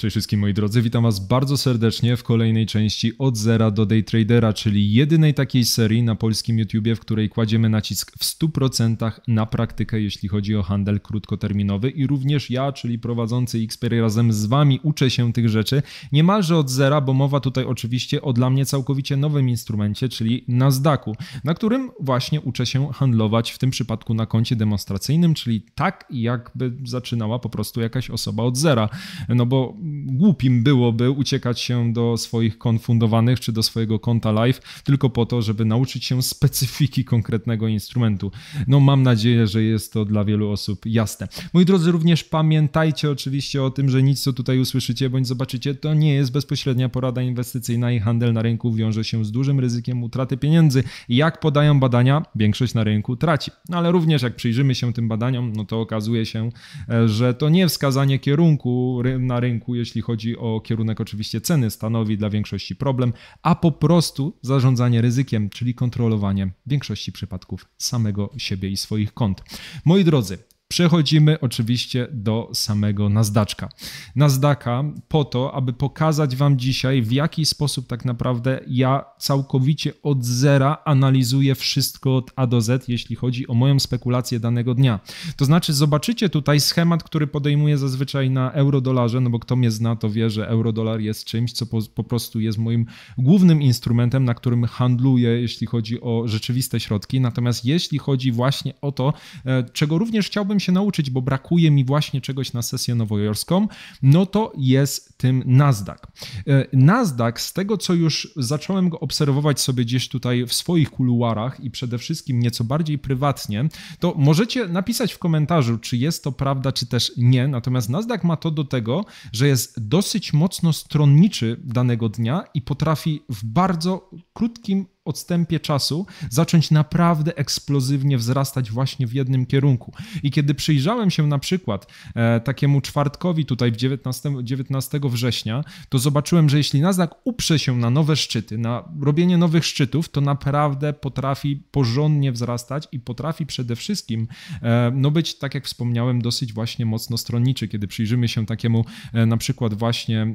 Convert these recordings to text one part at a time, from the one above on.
Cześć wszystkim moi drodzy, witam was bardzo serdecznie w kolejnej części od zera do day tradera, czyli jedynej takiej serii na polskim YouTubie, w której kładziemy nacisk w 100% na praktykę, jeśli chodzi o handel krótkoterminowy. I również ja, czyli prowadzący Xperia razem z wami uczę się tych rzeczy. Niemalże od zera, bo mowa tutaj oczywiście o dla mnie całkowicie nowym instrumencie, czyli Nasdaqu, na którym właśnie uczę się handlować w tym przypadku na koncie demonstracyjnym, czyli tak jakby zaczynała po prostu jakaś osoba od zera, no bo głupim byłoby uciekać się do swoich konfundowanych czy do swojego konta live tylko po to, żeby nauczyć się specyfiki konkretnego instrumentu. No mam nadzieję, że jest to dla wielu osób jasne. Moi drodzy, również pamiętajcie oczywiście o tym, że nic co tutaj usłyszycie bądź zobaczycie to nie jest bezpośrednia porada inwestycyjna i handel na rynku wiąże się z dużym ryzykiem utraty pieniędzy. Jak podają badania, większość na rynku traci. No ale również jak przyjrzymy się tym badaniom, no to okazuje się, e, że to nie wskazanie kierunku na rynku jeśli chodzi o kierunek oczywiście ceny, stanowi dla większości problem, a po prostu zarządzanie ryzykiem, czyli kontrolowanie w większości przypadków samego siebie i swoich kont. Moi drodzy, Przechodzimy oczywiście do samego Nasdaczka. Nasdaka po to, aby pokazać Wam dzisiaj, w jaki sposób tak naprawdę ja całkowicie od zera analizuję wszystko od A do Z, jeśli chodzi o moją spekulację danego dnia. To znaczy, zobaczycie tutaj schemat, który podejmuję zazwyczaj na euro-dolarze, no bo kto mnie zna, to wie, że euro-dolar jest czymś, co po, po prostu jest moim głównym instrumentem, na którym handluję, jeśli chodzi o rzeczywiste środki. Natomiast jeśli chodzi właśnie o to, e, czego również chciałbym chciałbym się nauczyć, bo brakuje mi właśnie czegoś na sesję nowojorską, no to jest tym Nasdaq. E, Nasdaq, z tego co już zacząłem go obserwować sobie gdzieś tutaj w swoich kuluarach i przede wszystkim nieco bardziej prywatnie, to możecie napisać w komentarzu, czy jest to prawda, czy też nie. Natomiast Nasdaq ma to do tego, że jest dosyć mocno stronniczy danego dnia i potrafi w bardzo krótkim odstępie czasu zacząć naprawdę eksplozywnie wzrastać właśnie w jednym kierunku. I kiedy przyjrzałem się na przykład e, takiemu czwartkowi tutaj w 19, 19 września, to zobaczyłem, że jeśli Nasdaq uprze się na nowe szczyty, na robienie nowych szczytów, to naprawdę potrafi porządnie wzrastać i potrafi przede wszystkim e, no być, tak jak wspomniałem, dosyć właśnie mocno stronniczy. Kiedy przyjrzymy się takiemu e, na przykład właśnie,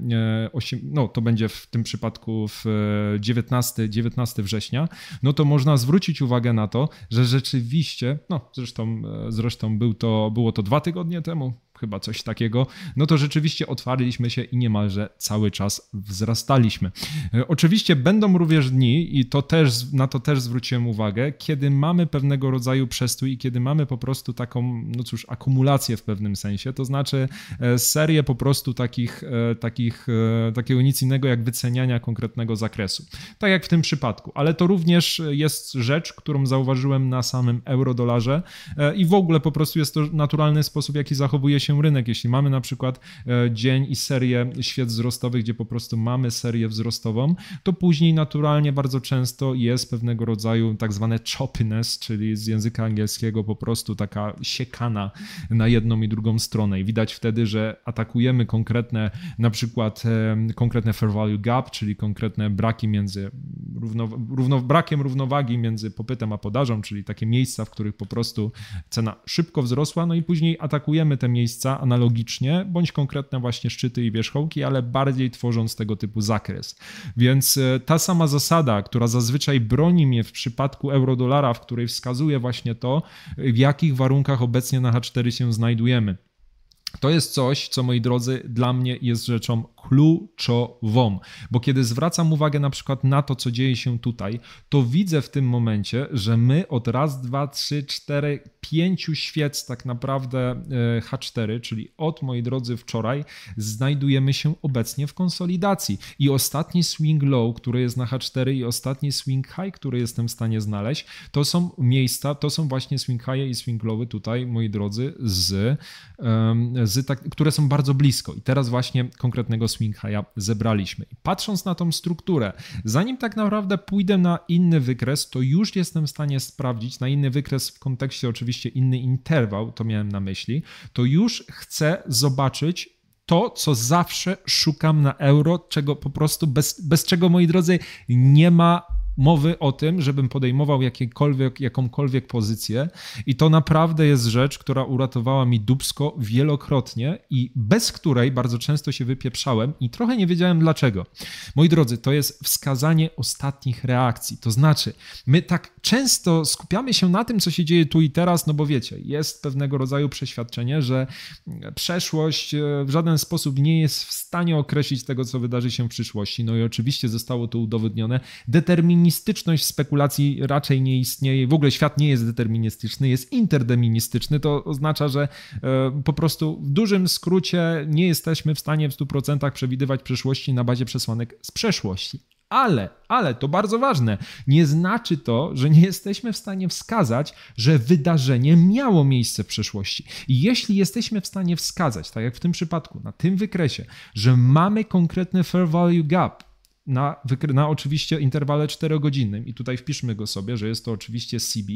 8, e, no to będzie w tym przypadku w 19, e, 19 września, września, no to można zwrócić uwagę na to, że rzeczywiście, no zresztą, e, zresztą był to, było to dwa tygodnie temu, chyba coś takiego, no to rzeczywiście otwarliśmy się i niemalże cały czas wzrastaliśmy. E, oczywiście będą również dni i to też, na to też zwróciłem uwagę, kiedy mamy pewnego rodzaju przestój i kiedy mamy po prostu taką, no cóż, akumulację w pewnym sensie, to znaczy e, serię po prostu takich, e, takich, takiego nic innego jak wyceniania konkretnego zakresu. Tak jak w tym przypadku, ale to również jest rzecz, którą zauważyłem na samym euro-dolarze i w ogóle po prostu jest to naturalny sposób, jaki zachowuje się rynek. Jeśli mamy na przykład e, dzień i serię świec wzrostowych, gdzie po prostu mamy serię wzrostową, to później naturalnie bardzo często jest pewnego rodzaju tak zwane choppiness, czyli z języka angielskiego po prostu taka siekana na jedną i drugą stronę. I widać wtedy, że atakujemy konkretne, na przykład e, konkretne fair value gap, czyli konkretne braki między równo, równo, brakiem równowagi między popytem a podażą, czyli takie miejsca, w których po prostu cena szybko wzrosła, no i później atakujemy te miejsca miejsca analogicznie, bądź konkretne właśnie szczyty i wierzchołki, ale bardziej tworząc tego typu zakres. Więc e, ta sama zasada, która zazwyczaj broni mnie w przypadku euro-dolara, w której wskazuje właśnie to, w jakich warunkach obecnie na H4 się znajdujemy. To jest coś, co moi drodzy, dla mnie jest rzeczą kluczową, bo kiedy zwracam uwagę na przykład na to, co dzieje się tutaj, to widzę w tym momencie, że my od raz, dwa, trzy, cztery, pięciu świec tak naprawdę e, H4, czyli od moi drodzy wczoraj, znajdujemy się obecnie w konsolidacji. I ostatni swing low, który jest na H4 i ostatni swing high, który jestem w stanie znaleźć, to są miejsca, to są właśnie swing high i swing lowy tutaj, moi drodzy, z, z tak, które są bardzo blisko. I teraz właśnie konkretnego swing high'a zebraliśmy. I patrząc na tą strukturę, zanim tak naprawdę pójdę na inny wykres, to już jestem w stanie sprawdzić, na inny wykres w kontekście oczywiście inny interwał, to miałem na myśli, to już chcę zobaczyć to, co zawsze szukam na euro, czego po prostu bez, bez czego, moi drodzy, nie ma mowy o tym, żebym podejmował jakiekolwiek, jakąkolwiek pozycję i to naprawdę jest rzecz, która uratowała mi dubsko wielokrotnie i bez której bardzo często się wypieprzałem i trochę nie wiedziałem dlaczego. Moi drodzy, to jest wskazanie ostatnich reakcji. To znaczy, my tak często skupiamy się na tym, co się dzieje tu i teraz, no bo wiecie, jest pewnego rodzaju przeświadczenie, że przeszłość e, w żaden sposób nie jest w stanie określić tego, co wydarzy się w przyszłości. No i oczywiście zostało to udowodnione. Deterministyczność spekulacji raczej nie istnieje. W ogóle świat nie jest deterministyczny, jest interdeministyczny. To oznacza, że e, po prostu w dużym skrócie nie jesteśmy w stanie w 100% przewidywać przyszłości na bazie przesłanek z przeszłości. Ale, ale to bardzo ważne, nie znaczy to, że nie jesteśmy w stanie wskazać, że wydarzenie miało miejsce w przeszłości. I jeśli jesteśmy w stanie wskazać, tak jak w tym przypadku, na tym wykresie, że mamy konkretny fair value gap, na, na oczywiście interwale 4-godzinnym i tutaj wpiszmy go sobie, że jest to oczywiście CB,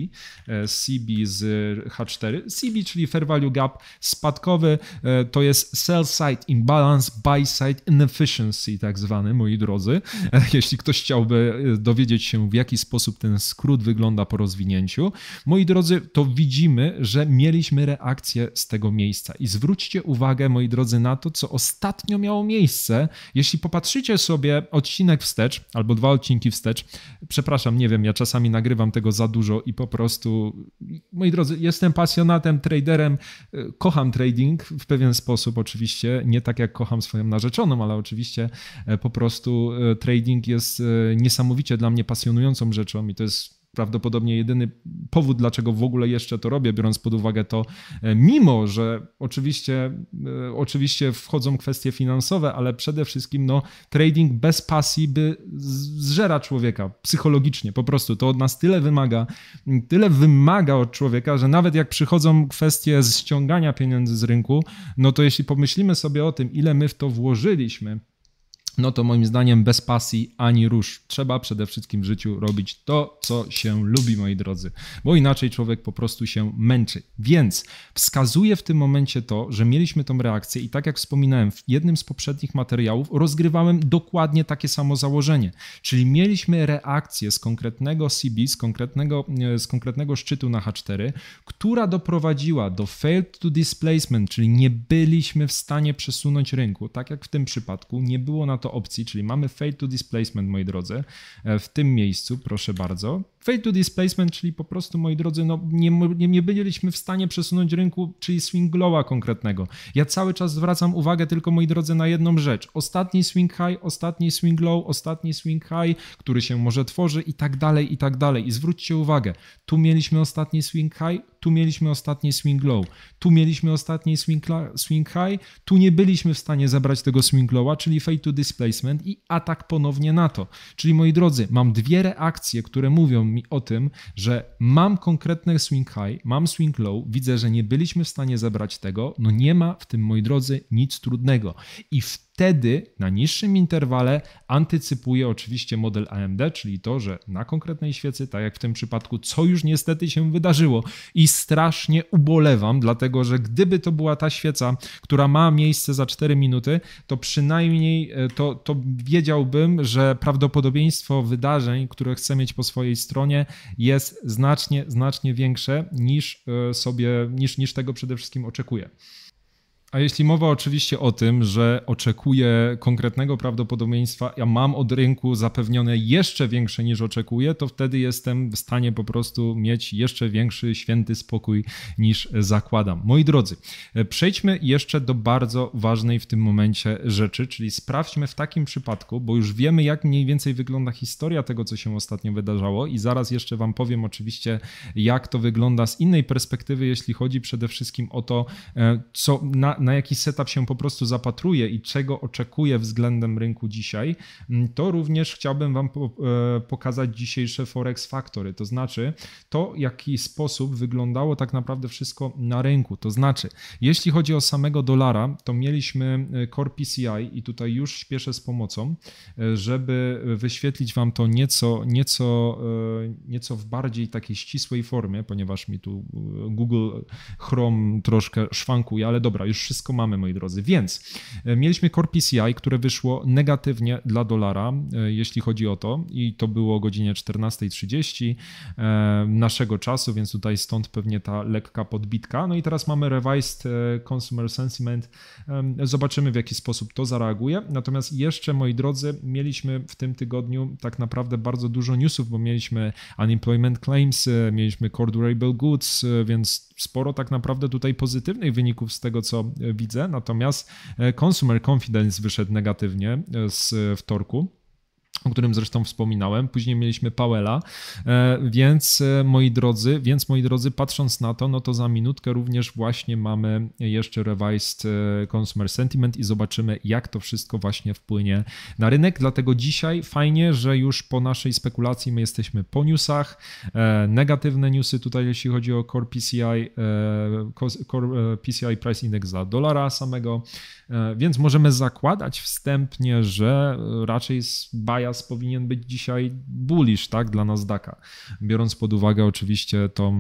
e, CB z H4. CB, czyli Fair Value Gap spadkowy, e, to jest Sell Side Imbalance, Buy Side Inefficiency tak zwany, moi drodzy. E, jeśli ktoś chciałby dowiedzieć się w jaki sposób ten skrót wygląda po rozwinięciu. Moi drodzy, to widzimy, że mieliśmy reakcję z tego miejsca i zwróćcie uwagę, moi drodzy, na to, co ostatnio miało miejsce. Jeśli popatrzycie sobie od odcinek wstecz, albo dwa odcinki wstecz. Przepraszam, nie wiem, ja czasami nagrywam tego za dużo i po prostu, moi drodzy, jestem pasjonatem, traderem, kocham trading w pewien sposób, oczywiście, nie tak jak kocham swoją narzeczoną, ale oczywiście e, po prostu e, trading jest e, niesamowicie dla mnie pasjonującą rzeczą i to jest prawdopodobnie jedyny powód, dlaczego w ogóle jeszcze to robię, biorąc pod uwagę to, e, mimo że oczywiście, e, oczywiście wchodzą kwestie finansowe, ale przede wszystkim no, trading bez pasji by zżera człowieka psychologicznie, po prostu to od nas tyle wymaga, tyle wymaga od człowieka, że nawet jak przychodzą kwestie ściągania pieniędzy z rynku, no to jeśli pomyślimy sobie o tym, ile my w to włożyliśmy, no to moim zdaniem bez pasji ani rusz. Trzeba przede wszystkim w życiu robić to, co się lubi, moi drodzy, bo inaczej człowiek po prostu się męczy. Więc wskazuje w tym momencie to, że mieliśmy tą reakcję i tak jak wspominałem w jednym z poprzednich materiałów, rozgrywałem dokładnie takie samo założenie, czyli mieliśmy reakcję z konkretnego CB, z konkretnego, z konkretnego szczytu na H4, która doprowadziła do failed to displacement, czyli nie byliśmy w stanie przesunąć rynku, tak jak w tym przypadku, nie było na to opcji, czyli mamy Fade to Displacement, moi drodzy, e, w tym miejscu, proszę bardzo. Fade to Displacement, czyli po prostu, moi drodzy, no nie, nie, nie byliśmy w stanie przesunąć rynku, czyli swing lowa konkretnego. Ja cały czas zwracam uwagę tylko, moi drodzy, na jedną rzecz. Ostatni swing high, ostatni swing low, ostatni swing high, który się może tworzy i tak dalej, i tak dalej. I zwróćcie uwagę, tu mieliśmy ostatni swing high, tu mieliśmy ostatni swing low, tu mieliśmy ostatni swing, swing high, tu nie byliśmy w stanie zebrać tego swing lowa, czyli fade to displacement i atak ponownie na to. Czyli moi drodzy, mam dwie reakcje, które mówią mi o tym, że mam konkretny swing high, mam swing low, widzę, że nie byliśmy w stanie zebrać tego, no nie ma w tym, moi drodzy, nic trudnego. I w wtedy na niższym interwale antycypuje oczywiście model AMD, czyli to, że na konkretnej świecy, tak jak w tym przypadku, co już niestety się wydarzyło i strasznie ubolewam, dlatego że gdyby to była ta świeca, która ma miejsce za 4 minuty, to przynajmniej e, to, to wiedziałbym, że prawdopodobieństwo wydarzeń, które chcę mieć po swojej stronie jest znacznie, znacznie większe niż e, sobie, niż, niż tego przede wszystkim oczekuję. A jeśli mowa oczywiście o tym, że oczekuję konkretnego prawdopodobieństwa, ja mam od rynku zapewnione jeszcze większe niż oczekuję, to wtedy jestem w stanie po prostu mieć jeszcze większy święty spokój niż zakładam. Moi drodzy, przejdźmy jeszcze do bardzo ważnej w tym momencie rzeczy, czyli sprawdźmy w takim przypadku, bo już wiemy, jak mniej więcej wygląda historia tego, co się ostatnio wydarzało, i zaraz jeszcze Wam powiem oczywiście, jak to wygląda z innej perspektywy, jeśli chodzi przede wszystkim o to, e, co na na, jaki setup się po prostu zapatruje i czego oczekuję względem rynku dzisiaj, mm, to również chciałbym Wam e, pokazać dzisiejsze Forex Factory, to znaczy to, w jaki sposób wyglądało tak naprawdę wszystko na rynku. To znaczy, jeśli chodzi o samego dolara, to mieliśmy e, Core PCI i tutaj już śpieszę z pomocą, e, żeby wyświetlić Wam to nieco, nieco, nieco w bardziej takiej ścisłej formie, ponieważ mi tu Google Chrome troszkę szwankuje, ale dobra, już wszystko mamy, moi drodzy. Więc e, mieliśmy Core PCI, które wyszło negatywnie dla dolara, e, jeśli chodzi o to, i to było o godzinie 14.30 naszego czasu, więc tutaj stąd pewnie ta lekka podbitka. No i teraz mamy Revised Consumer Sentiment. Zobaczymy, w jaki sposób to zareaguje. Natomiast jeszcze, moi drodzy, mieliśmy w tym tygodniu tak naprawdę bardzo dużo newsów, bo mieliśmy unemployment claims, mieliśmy core durable goods, więc sporo tak naprawdę tutaj pozytywnych wyników z tego, co widzę. Natomiast consumer confidence wyszedł negatywnie z wtorku o którym zresztą wspominałem. Później mieliśmy Powella, e, więc e, moi drodzy, więc moi drodzy, patrząc na to, no to za minutkę również właśnie mamy jeszcze revised e, consumer sentiment i zobaczymy, jak to wszystko właśnie wpłynie na rynek. Dlatego dzisiaj fajnie, że już po naszej spekulacji my jesteśmy po newsach. Negatywne newsy tutaj, jeśli chodzi o Core PCI, Core PCI Price Index za dolara samego, więc możemy zakładać wstępnie, że raczej z bias powinien być dzisiaj bullish tak, dla Nasdaqa, biorąc pod uwagę oczywiście to,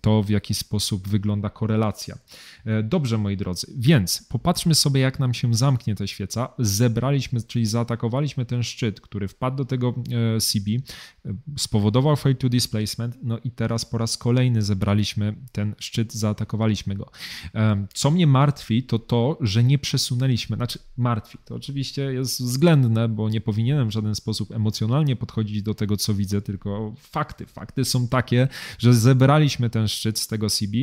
to, w jaki sposób wygląda korelacja. E, dobrze, moi drodzy, więc popatrzmy sobie, jak nam się zamknie ta świeca. Zebraliśmy, czyli zaatakowaliśmy ten szczyt, który wpadł do tego e, CB, e, spowodował fail to displacement, no i teraz po raz kolejny zebraliśmy ten szczyt, zaatakowaliśmy go. Co mnie martwi, to to, że nie przesunęliśmy, znaczy martwi, to oczywiście jest względne, bo nie powinienem w żaden sposób emocjonalnie podchodzić do tego, co widzę, tylko fakty. Fakty są takie, że zebraliśmy ten szczyt z tego CB,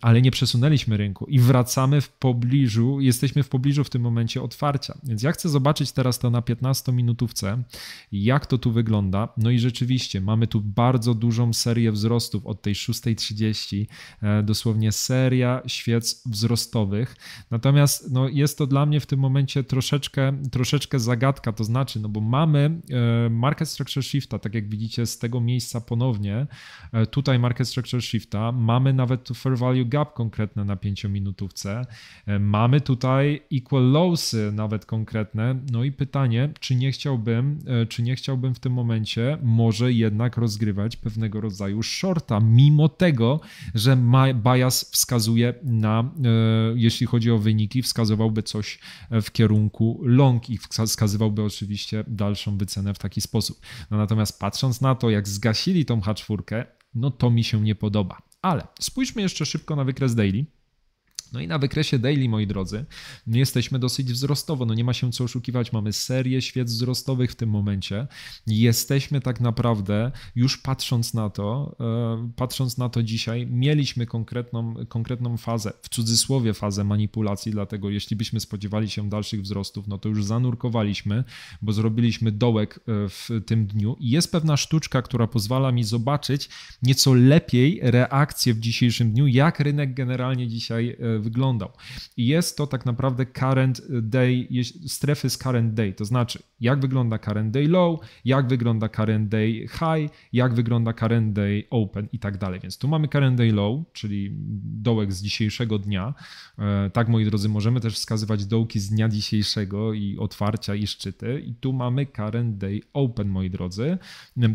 ale nie przesunęliśmy rynku i wracamy w pobliżu, jesteśmy w pobliżu w tym momencie otwarcia. Więc ja chcę zobaczyć teraz to na 15-minutówce, jak to tu wygląda. No i rzeczywiście mamy tu bardzo dużą serię wzrostów od tej 6.30, e, dosłownie seria świec wzrostowych. Natomiast no, jest to dla mnie w tym momencie troszeczkę, troszeczkę zagadka, to znaczy, no bo mamy e, market structure shifta, tak jak widzicie z tego miejsca ponownie, e, tutaj market structure shifta, mamy nawet tu fair value gap konkretne na 5 minutówce, e, mamy tutaj equal lowsy nawet konkretne, no i pytanie, czy nie chciałbym, czy nie chciałbym w tym momencie może jednak rozgrywać pewnego rodzaju shorta, mimo tego, że bias wskazuje na, jeśli chodzi o wyniki, wskazywałby coś w kierunku long i wskazywałby oczywiście dalszą wycenę w taki sposób. No natomiast patrząc na to, jak zgasili tą H4, no to mi się nie podoba. Ale spójrzmy jeszcze szybko na wykres daily. No i na wykresie daily, moi drodzy, jesteśmy dosyć wzrostowo, no nie ma się co oszukiwać, mamy serię świec wzrostowych w tym momencie. Jesteśmy tak naprawdę, już patrząc na to, e, patrząc na to dzisiaj, mieliśmy konkretną, konkretną fazę, w cudzysłowie fazę manipulacji, dlatego jeśli byśmy spodziewali się dalszych wzrostów, no to już zanurkowaliśmy, bo zrobiliśmy dołek e, w tym dniu i jest pewna sztuczka, która pozwala mi zobaczyć nieco lepiej reakcję w dzisiejszym dniu, jak rynek generalnie dzisiaj e, wyglądał. I jest to tak naprawdę current day, strefy z current day, to znaczy jak wygląda current day low, jak wygląda current day high, jak wygląda current day open i tak dalej. Więc tu mamy current day low, czyli dołek z dzisiejszego dnia. E, tak, moi drodzy, możemy też wskazywać dołki z dnia dzisiejszego i otwarcia i szczyty. I tu mamy current day open, moi drodzy.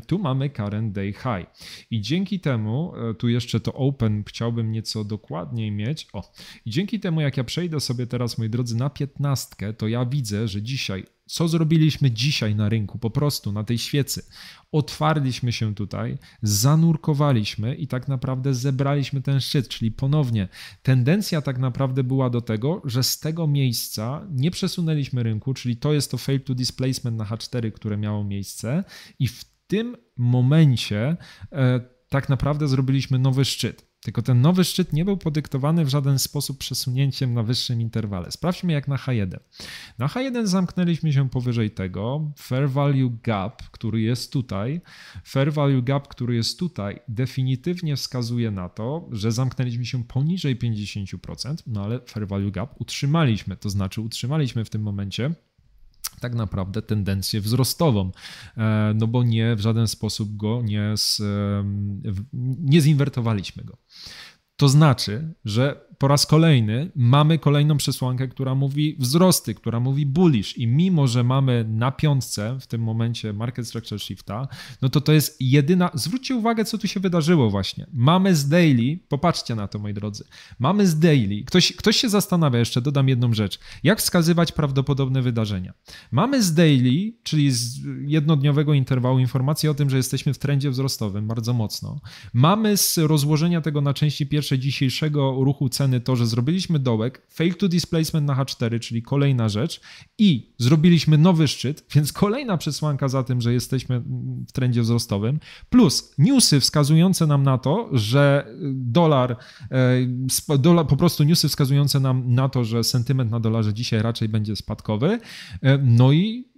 Tu mamy current day high. I dzięki temu, e, tu jeszcze to open chciałbym nieco dokładniej mieć. O, i dzięki temu, jak ja przejdę sobie teraz, moi drodzy, na piętnastkę, to ja widzę, że dzisiaj, co zrobiliśmy dzisiaj na rynku, po prostu na tej świecy? Otwarliśmy się tutaj, zanurkowaliśmy i tak naprawdę zebraliśmy ten szczyt, czyli ponownie tendencja tak naprawdę była do tego, że z tego miejsca nie przesunęliśmy rynku, czyli to jest to fail to displacement na H4, które miało miejsce i w tym momencie e, tak naprawdę zrobiliśmy nowy szczyt. Tylko ten nowy szczyt nie był podyktowany w żaden sposób przesunięciem na wyższym interwale. Sprawdźmy jak na H1. Na H1 zamknęliśmy się powyżej tego. Fair value gap, który jest tutaj, fair value gap, który jest tutaj, definitywnie wskazuje na to, że zamknęliśmy się poniżej 50%, no ale fair value gap utrzymaliśmy. To znaczy utrzymaliśmy w tym momencie tak naprawdę tendencję wzrostową, e, no bo nie w żaden sposób go nie, z, nie zinwertowaliśmy go. To znaczy, że po raz kolejny mamy kolejną przesłankę, która mówi wzrosty, która mówi bullish i mimo, że mamy na piątce w tym momencie market structure shifta, no to to jest jedyna, zwróćcie uwagę, co tu się wydarzyło właśnie. Mamy z daily, popatrzcie na to moi drodzy, mamy z daily, ktoś, ktoś się zastanawia, jeszcze dodam jedną rzecz, jak wskazywać prawdopodobne wydarzenia. Mamy z daily, czyli z jednodniowego interwału informację o tym, że jesteśmy w trendzie wzrostowym bardzo mocno. Mamy z rozłożenia tego na części pierwsze dzisiejszego ruchu ceny to, że zrobiliśmy dołek, fail to displacement na H4, czyli kolejna rzecz i zrobiliśmy nowy szczyt, więc kolejna przesłanka za tym, że jesteśmy w trendzie wzrostowym, plus newsy wskazujące nam na to, że dolar, e, dolar po prostu newsy wskazujące nam na to, że sentyment na dolarze dzisiaj raczej będzie spadkowy, e, no i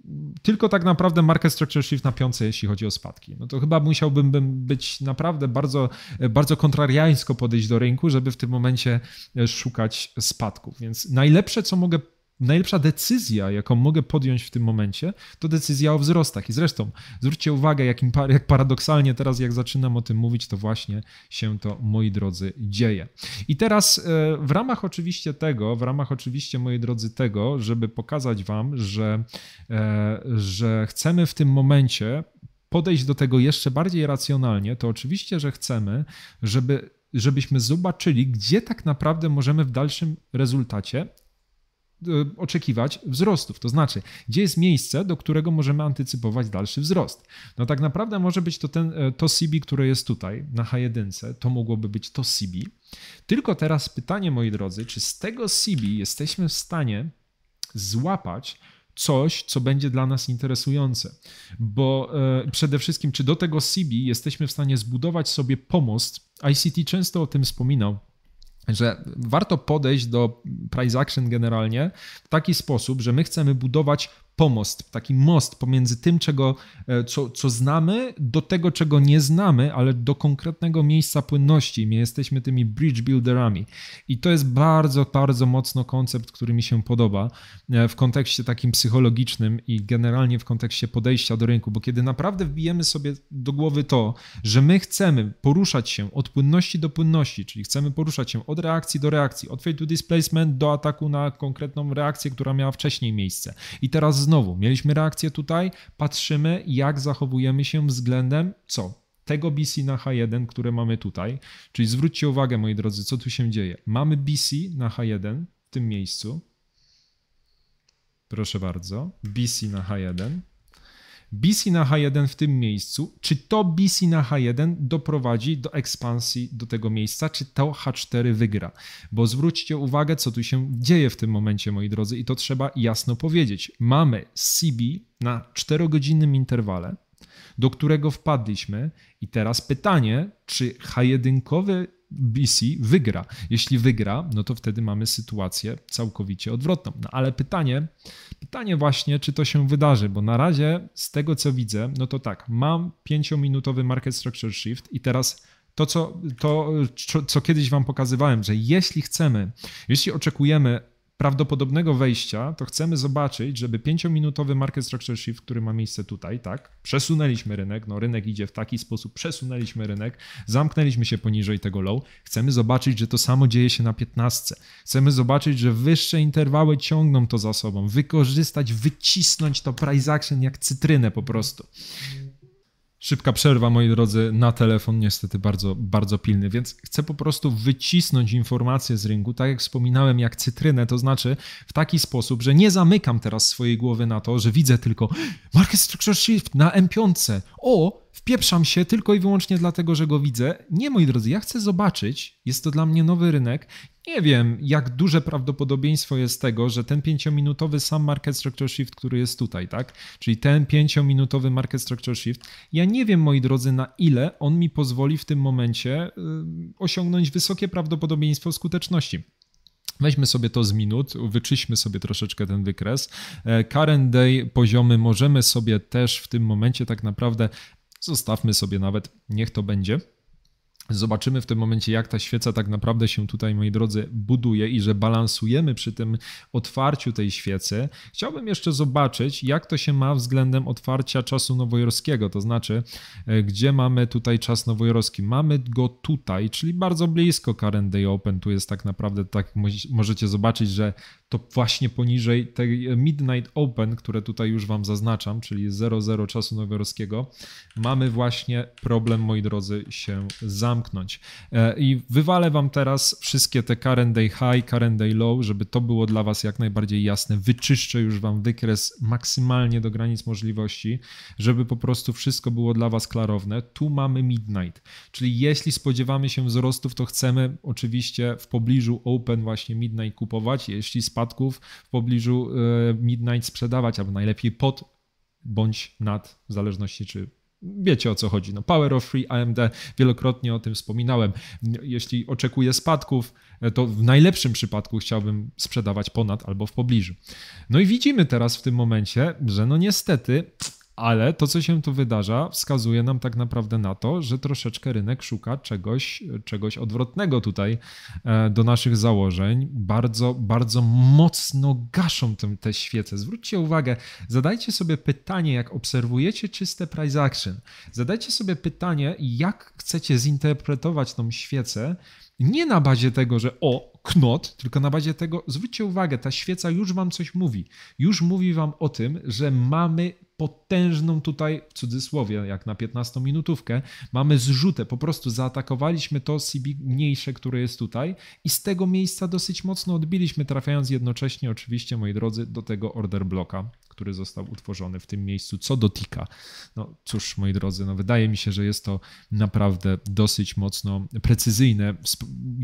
tylko tak naprawdę market structure shift na piące, jeśli chodzi o spadki. No to chyba musiałbym być naprawdę bardzo, bardzo kontrariańsko podejść do rynku, żeby w tym momencie szukać spadków. Więc najlepsze, co mogę najlepsza decyzja, jaką mogę podjąć w tym momencie, to decyzja o wzrostach. I zresztą zwróćcie uwagę, jakim, jak paradoksalnie teraz, jak zaczynam o tym mówić, to właśnie się to, moi drodzy, dzieje. I teraz e, w ramach oczywiście tego, w ramach oczywiście, moi drodzy, tego, żeby pokazać Wam, że, e, że chcemy w tym momencie podejść do tego jeszcze bardziej racjonalnie, to oczywiście, że chcemy, żeby żebyśmy zobaczyli, gdzie tak naprawdę możemy w dalszym rezultacie oczekiwać wzrostów. To znaczy, gdzie jest miejsce, do którego możemy antycypować dalszy wzrost. No tak naprawdę może być to ten, e, to CB, które jest tutaj na H1, to mogłoby być to CB. Tylko teraz pytanie, moi drodzy, czy z tego CB jesteśmy w stanie złapać coś, co będzie dla nas interesujące. Bo e, przede wszystkim, czy do tego CB jesteśmy w stanie zbudować sobie pomost. ICT często o tym wspominał że warto podejść do price action generalnie w taki sposób, że my chcemy budować pomost, taki most pomiędzy tym, czego, e, co, co znamy, do tego, czego nie znamy, ale do konkretnego miejsca płynności. My jesteśmy tymi bridge builderami. I to jest bardzo, bardzo mocno koncept, który mi się podoba e, w kontekście takim psychologicznym i generalnie w kontekście podejścia do rynku, bo kiedy naprawdę wbijemy sobie do głowy to, że my chcemy poruszać się od płynności do płynności, czyli chcemy poruszać się od reakcji do reakcji, od fade to displacement do ataku na konkretną reakcję, która miała wcześniej miejsce. I teraz znowu, mieliśmy reakcję tutaj, patrzymy, jak zachowujemy się względem co? Tego BC na H1, które mamy tutaj. Czyli zwróćcie uwagę, moi drodzy, co tu się dzieje. Mamy BC na H1 w tym miejscu. Proszę bardzo. BC na H1. BC na H1 w tym miejscu, czy to BC na H1 doprowadzi do ekspansji do tego miejsca, czy to H4 wygra? Bo zwróćcie uwagę, co tu się dzieje w tym momencie, moi drodzy, i to trzeba jasno powiedzieć. Mamy CB na 4-godzinnym interwale, do którego wpadliśmy, i teraz pytanie, czy H1 BC wygra. Jeśli wygra, no to wtedy mamy sytuację całkowicie odwrotną. No ale pytanie, pytanie właśnie, czy to się wydarzy, bo na razie z tego co widzę, no to tak, mam 5-minutowy market structure shift i teraz to, co, to, co kiedyś Wam pokazywałem, że jeśli chcemy, jeśli oczekujemy prawdopodobnego wejścia, to chcemy zobaczyć, żeby 5-minutowy market structure shift, który ma miejsce tutaj, tak, przesunęliśmy rynek, no rynek idzie w taki sposób, przesunęliśmy rynek, zamknęliśmy się poniżej tego low, chcemy zobaczyć, że to samo dzieje się na 15. Chcemy zobaczyć, że wyższe interwały ciągną to za sobą, wykorzystać, wycisnąć to price action jak cytrynę po prostu. Szybka przerwa, moi drodzy, na telefon, niestety bardzo, bardzo pilny, więc chcę po prostu wycisnąć informacje z rynku, tak jak wspominałem, jak cytrynę, to znaczy w taki sposób, że nie zamykam teraz swojej głowy na to, że widzę tylko market structure shift na M5. O, wpieprzam się tylko i wyłącznie dlatego, że go widzę. Nie, moi drodzy, ja chcę zobaczyć, jest to dla mnie nowy rynek. Nie wiem, jak duże prawdopodobieństwo jest tego, że ten pięciominutowy sam market structure shift, który jest tutaj, tak? Czyli ten pięciominutowy market structure shift, ja nie wiem, moi drodzy, na ile on mi pozwoli w tym momencie yy, osiągnąć wysokie prawdopodobieństwo skuteczności. Weźmy sobie to z minut, wyczyśmy sobie troszeczkę ten wykres. E, current day poziomy możemy sobie też w tym momencie tak naprawdę Zostawmy sobie nawet, niech to będzie. Zobaczymy w tym momencie, jak ta świeca tak naprawdę się tutaj, moi drodzy, buduje i że balansujemy przy tym otwarciu tej świecy. Chciałbym jeszcze zobaczyć, jak to się ma względem otwarcia czasu nowojorskiego, to znaczy, e, gdzie mamy tutaj czas nowojorski. Mamy go tutaj, czyli bardzo blisko Current Day Open. Tu jest tak naprawdę, tak możecie zobaczyć, że to właśnie poniżej tej Midnight Open, które tutaj już Wam zaznaczam, czyli 00 czasu nowojorskiego, mamy właśnie problem, moi drodzy, się zamknąć. E, I wywalę Wam teraz wszystkie te current day high, current day low, żeby to było dla Was jak najbardziej jasne. Wyczyszczę już Wam wykres maksymalnie do granic możliwości, żeby po prostu wszystko było dla Was klarowne. Tu mamy midnight, czyli jeśli spodziewamy się wzrostów, to chcemy oczywiście w pobliżu open właśnie midnight kupować. Jeśli spadł w pobliżu e, Midnight sprzedawać, albo najlepiej pod bądź nad, w zależności czy Wiecie o co chodzi. No, Power of Free AMD, wielokrotnie o tym wspominałem. Jeśli oczekuję spadków, e, to w najlepszym przypadku chciałbym sprzedawać ponad albo w pobliżu. No i widzimy teraz w tym momencie, że no niestety ale to, co się tu wydarza, wskazuje nam tak naprawdę na to, że troszeczkę rynek szuka czegoś, czegoś odwrotnego tutaj e, do naszych założeń. Bardzo, bardzo mocno gaszą te, świece. Zwróćcie uwagę, zadajcie sobie pytanie, jak obserwujecie czyste price action. Zadajcie sobie pytanie, jak chcecie zinterpretować tą świecę, nie na bazie tego, że o, knot, tylko na bazie tego, zwróćcie uwagę, ta świeca już wam coś mówi. Już mówi wam o tym, że mamy potężną tutaj, w cudzysłowie, jak na 15-minutówkę, mamy zrzutę. Po prostu zaatakowaliśmy to CB mniejsze, które jest tutaj i z tego miejsca dosyć mocno odbiliśmy, trafiając jednocześnie oczywiście, moi drodzy, do tego order bloka, który został utworzony w tym miejscu, co dotyka. No cóż, moi drodzy, no wydaje mi się, że jest to naprawdę dosyć mocno precyzyjne,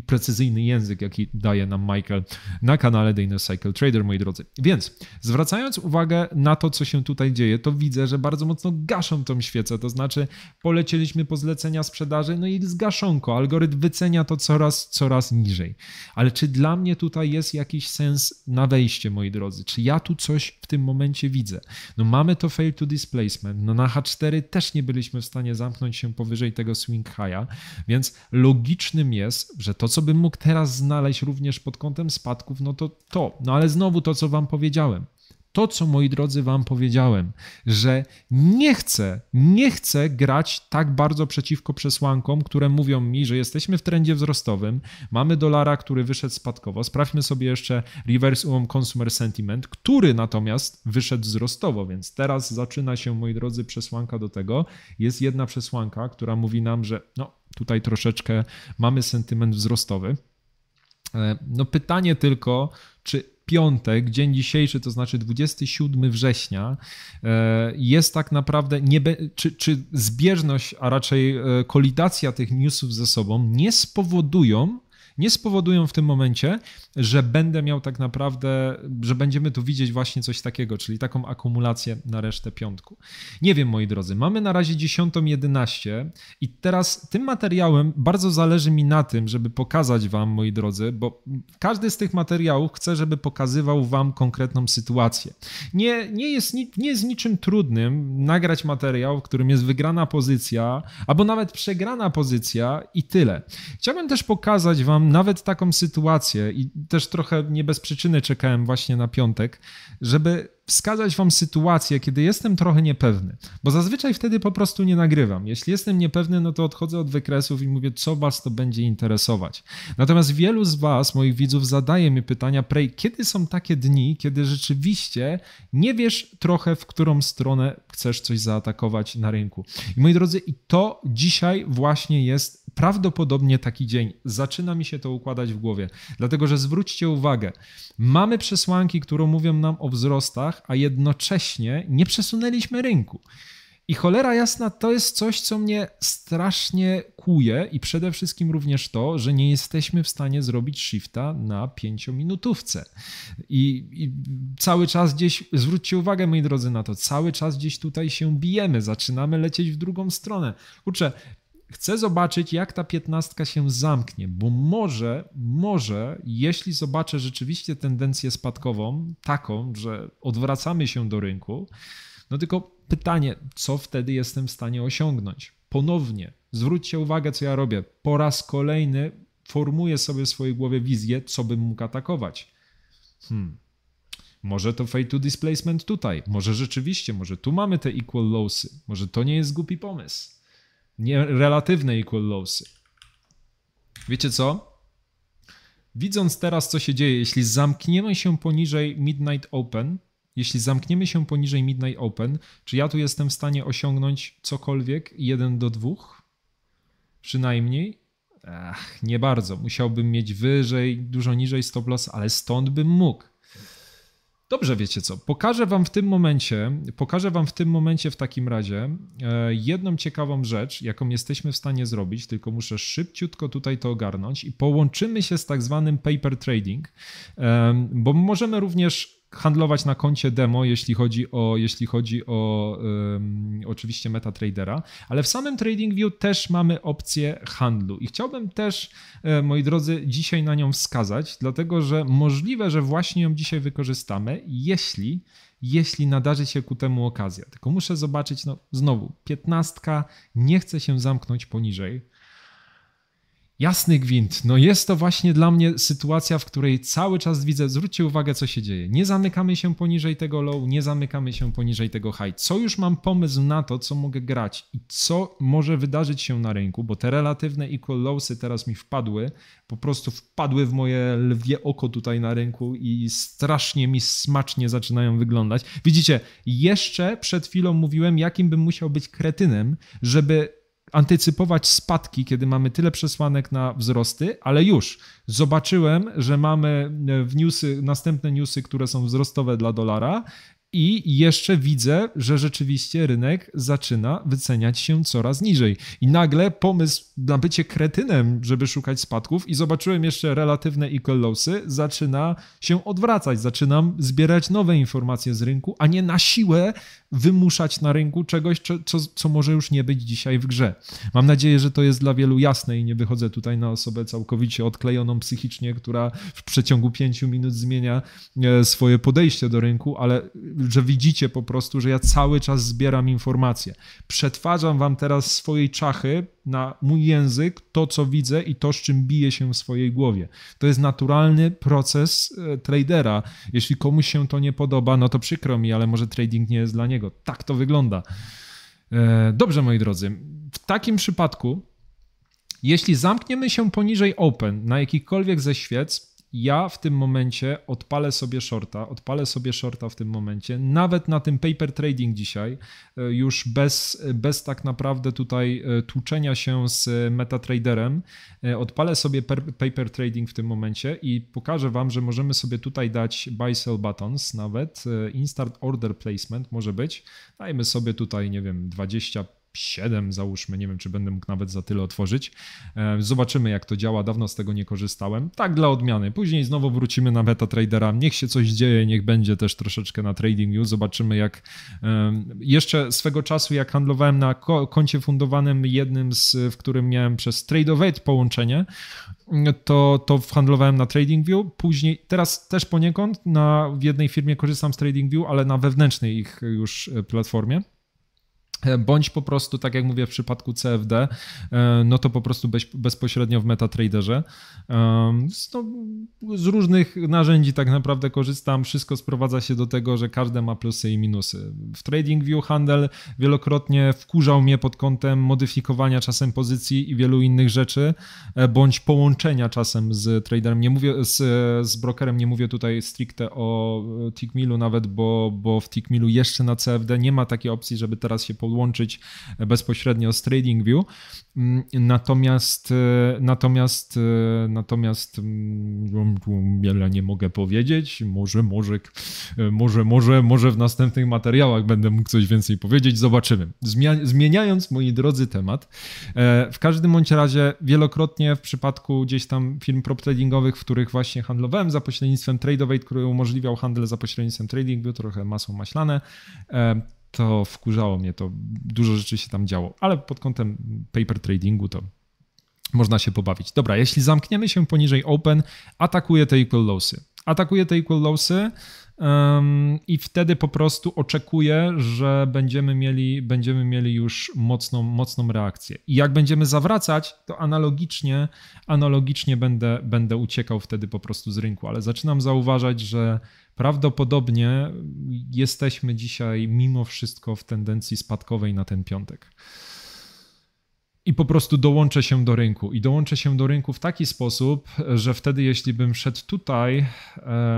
precyzyjny język, jaki daje nam Michael na kanale Dana Cycle Trader, moi drodzy. Więc zwracając uwagę na to, co się tutaj dzieje, to widzę, że bardzo mocno gaszą tą świecę, to znaczy polecieliśmy po zlecenia sprzedaży, no i zgaszonko, algorytm wycenia to coraz, coraz niżej. Ale czy dla mnie tutaj jest jakiś sens na wejście, moi drodzy? Czy ja tu coś tym momencie widzę? No mamy to fail to displacement, no na H4 też nie byliśmy w stanie zamknąć się powyżej tego swing high'a, więc logicznym jest, że to, co bym mógł teraz znaleźć również pod kątem spadków, no to to. No ale znowu to, co wam powiedziałem to, co moi drodzy Wam powiedziałem, że nie chcę, nie chcę grać tak bardzo przeciwko przesłankom, które mówią mi, że jesteśmy w trendzie wzrostowym, mamy dolara, który wyszedł spadkowo. Sprawdźmy sobie jeszcze reverse UOM consumer sentiment, który natomiast wyszedł wzrostowo, więc teraz zaczyna się, moi drodzy, przesłanka do tego. Jest jedna przesłanka, która mówi nam, że no, tutaj troszeczkę mamy sentyment wzrostowy. E, no pytanie tylko, czy piątek, dzień dzisiejszy, to znaczy 27 września, e, jest tak naprawdę, nie, czy, czy zbieżność, a raczej e, kolidacja tych newsów ze sobą nie spowodują, nie spowodują w tym momencie, że będę miał tak naprawdę, że będziemy tu widzieć właśnie coś takiego, czyli taką akumulację na resztę piątku. Nie wiem, moi drodzy, mamy na razie 10.11 i teraz tym materiałem bardzo zależy mi na tym, żeby pokazać wam, moi drodzy, bo każdy z tych materiałów chce, żeby pokazywał wam konkretną sytuację. Nie, nie, jest, nie jest niczym trudnym nagrać materiał, w którym jest wygrana pozycja, albo nawet przegrana pozycja i tyle. Chciałbym też pokazać wam nawet taką sytuację i też trochę nie bez przyczyny czekałem właśnie na piątek, żeby wskazać wam sytuację, kiedy jestem trochę niepewny, bo zazwyczaj wtedy po prostu nie nagrywam. Jeśli jestem niepewny, no to odchodzę od wykresów i mówię, co was to będzie interesować. Natomiast wielu z was, moich widzów, zadaje mi pytania, Prej, kiedy są takie dni, kiedy rzeczywiście nie wiesz trochę, w którą stronę chcesz coś zaatakować na rynku. I moi drodzy, i to dzisiaj właśnie jest prawdopodobnie taki dzień. Zaczyna mi się to układać w głowie. Dlatego, że zwróćcie uwagę, mamy przesłanki, które mówią nam o wzrostach, a jednocześnie nie przesunęliśmy rynku. I cholera jasna, to jest coś, co mnie strasznie kuje i przede wszystkim również to, że nie jesteśmy w stanie zrobić shifta na pięciominutówce. I, I, cały czas gdzieś, zwróćcie uwagę moi drodzy na to, cały czas gdzieś tutaj się bijemy, zaczynamy lecieć w drugą stronę. Kurczę, chcę zobaczyć, jak ta piętnastka się zamknie, bo może, może, jeśli zobaczę rzeczywiście tendencję spadkową, taką, że odwracamy się do rynku, No tylko pytanie, co wtedy jestem w stanie osiągnąć? Ponownie, zwróćcie uwagę, co ja robię. Po raz kolejny formuję sobie w swojej głowie wizję, co bym mógł atakować. Hmm. Może to fade to displacement tutaj, może rzeczywiście, może tu mamy te equal lowsy, może to nie jest głupi pomysł. Nie relatywne equal lowsy. Wiecie co? Widząc teraz, co się dzieje, jeśli zamkniemy się poniżej Midnight Open, jeśli zamkniemy się poniżej Midnight Open, czy ja tu jestem w stanie osiągnąć cokolwiek 1 do 2? Przynajmniej? Ach, nie bardzo. Musiałbym mieć wyżej, dużo niżej stop loss, ale stąd bym mógł. Dobrze, wiecie co? Pokażę wam w tym momencie, pokażę wam w tym momencie w takim razie e, jedną ciekawą rzecz, jaką jesteśmy w stanie zrobić, tylko muszę szybciutko tutaj to ogarnąć i połączymy się z tak zwanym paper trading, bo możemy również handlować na koncie demo, jeśli chodzi o, jeśli chodzi o um, oczywiście MetaTradera, ale w samym TradingView też mamy opcję handlu i chciałbym też, e, moi drodzy, dzisiaj na nią wskazać, dlatego że możliwe, że właśnie ją dzisiaj wykorzystamy, jeśli jeśli nadarzy się ku temu okazja. Tylko muszę zobaczyć, no znowu, piętnastka nie chce się zamknąć poniżej. Jasny gwint. No jest to właśnie dla mnie sytuacja, w której cały czas widzę, zwróćcie uwagę, co się dzieje. Nie zamykamy się poniżej tego low, nie zamykamy się poniżej tego high. Co już mam pomysł na to, co mogę grać i co może wydarzyć się na rynku, bo te relatywne equal lowsy teraz mi wpadły, po prostu wpadły w moje lwie oko tutaj na rynku i strasznie mi smacznie zaczynają wyglądać. Widzicie, jeszcze przed chwilą mówiłem, jakim bym musiał być kretynem, żeby antycypować spadki, kiedy mamy tyle przesłanek na wzrosty, ale już zobaczyłem, że mamy w newsy, następne newsy, które są wzrostowe dla dolara i jeszcze widzę, że rzeczywiście rynek zaczyna wyceniać się coraz niżej. I nagle pomysł na bycie kretynem, żeby szukać spadków, i zobaczyłem jeszcze relatywne equal zaczyna się odwracać. Zaczynam zbierać nowe informacje z rynku, a nie na siłę wymuszać na rynku czegoś, co, co, co może już nie być dzisiaj w grze. Mam nadzieję, że to jest dla wielu jasne i nie wychodzę tutaj na osobę całkowicie odklejoną psychicznie, która w przeciągu pięciu minut zmienia e, swoje podejście do rynku, ale że widzicie po prostu, że ja cały czas zbieram informacje. Przetwarzam wam teraz swojej czachy na mój język to, co widzę i to, z czym bije się w swojej głowie. To jest naturalny proces e, tradera. Jeśli komuś się to nie podoba, no to przykro mi, ale może trading nie jest dla niego. Tak to wygląda. E, dobrze, moi drodzy. W takim przypadku, jeśli zamkniemy się poniżej open na jakikolwiek ze świec, ja w tym momencie odpalę sobie shorta, odpalę sobie shorta w tym momencie, nawet na tym paper trading dzisiaj, e, już bez, bez tak naprawdę tutaj e, tłuczenia się z MetaTraderem, e, odpalę sobie paper trading w tym momencie i pokażę Wam, że możemy sobie tutaj dać buy sell buttons nawet, instart order placement może być, dajmy sobie tutaj, nie wiem, 20 7 załóżmy, nie wiem czy będę mógł nawet za tyle otworzyć. E, zobaczymy jak to działa, dawno z tego nie korzystałem. Tak dla odmiany. Później znowu wrócimy na beta tradera. Niech się coś dzieje, niech będzie też troszeczkę na TradingView. Zobaczymy jak jeszcze swego czasu jak handlowałem na koncie fundowanym jednym z, w którym miałem przez Tradeovate połączenie, to, to handlowałem na TradingView. Później, teraz też poniekąd na, w jednej firmie korzystam z TradingView, ale na wewnętrznej ich już e, platformie. E, bądź po prostu, tak jak mówię w przypadku CFD, e, no to po prostu bez, bezpośrednio w MetaTraderze. No, z różnych narzędzi tak naprawdę korzystam. Wszystko sprowadza się do tego, że każde ma plusy i minusy. W TradingView handel wielokrotnie wkurzał mnie pod kątem modyfikowania czasem pozycji i wielu innych rzeczy, e, bądź połączenia czasem z traderem. Nie mówię z, z brokerem, nie mówię tutaj stricte o Tickmilu nawet, bo, bo w Tickmilu jeszcze na CFD nie ma takiej opcji, żeby teraz się połączyć podłączyć bezpośrednio z TradingView. Mm, natomiast, e, natomiast, e, natomiast mm, wiele nie mogę powiedzieć. Może, może, e, może, może, może w następnych materiałach będę mógł coś więcej powiedzieć. Zobaczymy. Zmieniając, moi drodzy, temat. W każdym bądź razie wielokrotnie w przypadku gdzieś tam firm prop tradingowych, w których właśnie handlowałem za pośrednictwem Tradeovate, który umożliwiał handel za pośrednictwem TradingView, trochę masło maślane, to wkurzało mnie to. Dużo rzeczy się tam działo, ale pod kątem paper tradingu to można się pobawić. Dobra, jeśli zamkniemy się poniżej open, atakuje te equal lowsy. atakuję te equal lowsy i wtedy po prostu oczekuję, że będziemy mieli, będziemy mieli już mocną, mocną reakcję. I jak będziemy zawracać, to analogicznie, analogicznie będę, będę uciekał wtedy po prostu z rynku, ale zaczynam zauważać, że prawdopodobnie jesteśmy dzisiaj mimo wszystko w tendencji spadkowej na ten piątek i po prostu dołączę się do rynku. I dołączę się do rynku w taki sposób, że wtedy, jeśli bym szedł tutaj,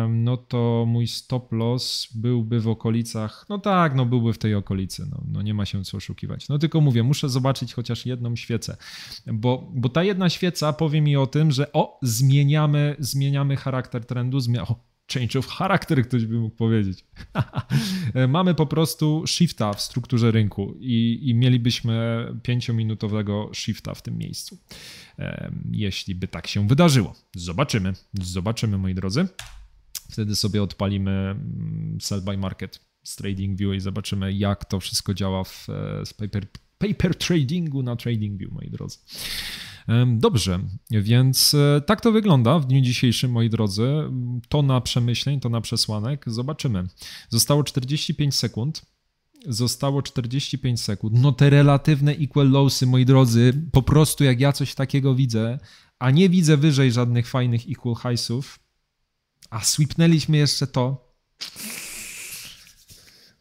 no to mój stop loss byłby w okolicach, no tak, no byłby w tej okolicy, no, no nie ma się co oszukiwać. No tylko mówię, muszę zobaczyć chociaż jedną świecę, bo, bo ta jedna świeca powie mi o tym, że o, zmieniamy, zmieniamy charakter trendu, zmienia, o, change of character, ktoś by mógł powiedzieć. Mamy po prostu shifta w strukturze rynku i, i mielibyśmy pięciominutowego shifta w tym miejscu, jeśli by tak się wydarzyło. Zobaczymy, zobaczymy moi drodzy. Wtedy sobie odpalimy mm, sell by market z TradingView i zobaczymy jak to wszystko działa w, z paper, paper tradingu na TradingView moi drodzy. Dobrze, więc e, tak to wygląda w dniu dzisiejszym, moi drodzy. To na przemyśleń, to na przesłanek. Zobaczymy. Zostało 45 sekund. Zostało 45 sekund. No te relatywne equal lowsy, moi drodzy, po prostu jak ja coś takiego widzę, a nie widzę wyżej żadnych fajnych equal highsów, a sweepnęliśmy jeszcze to.